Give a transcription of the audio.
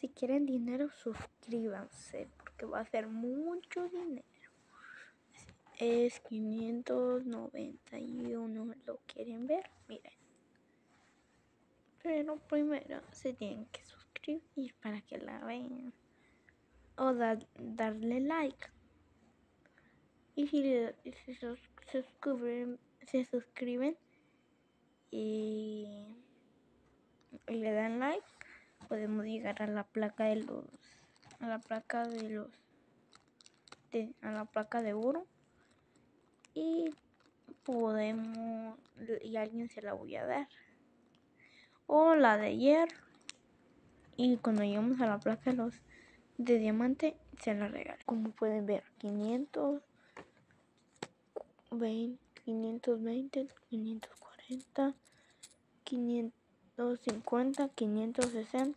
Si quieren dinero, suscríbanse porque va a ser mucho dinero. Es 591. ¿Lo quieren ver? Miren. Pero primero se tienen que suscribir para que la vean. O darle like. Y si, se, suscriben, se suscriben y le dan like, podemos llegar a la placa de los a la placa de los de, a la placa de oro. Y podemos y alguien se la voy a dar. O la de ayer y cuando lleguemos a la placa de los de diamante se la regalo. Como pueden ver 500 20, 520 540 550 560